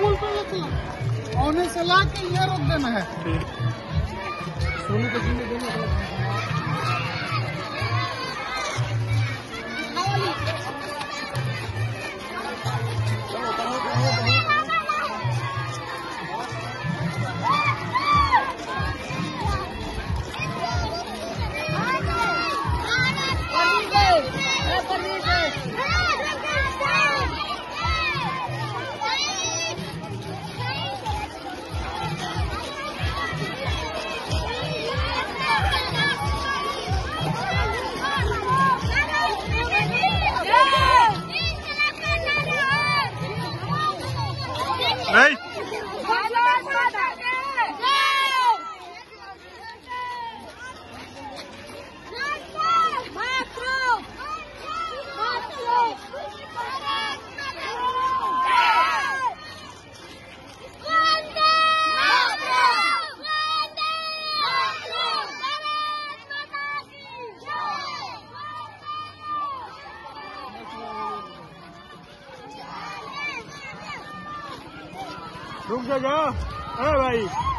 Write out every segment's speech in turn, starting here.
पुल पे लेके। होने से ला के ये रोक देना है। रुक जा अरे भाई।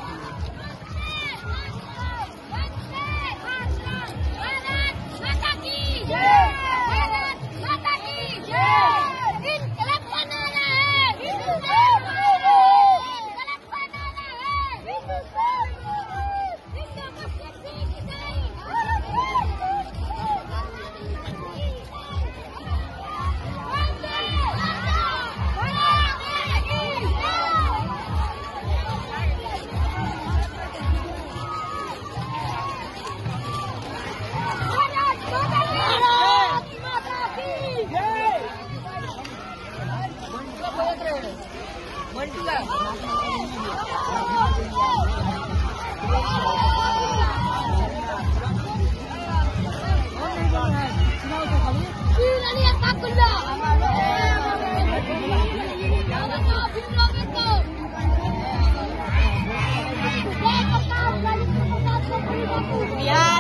Yeah.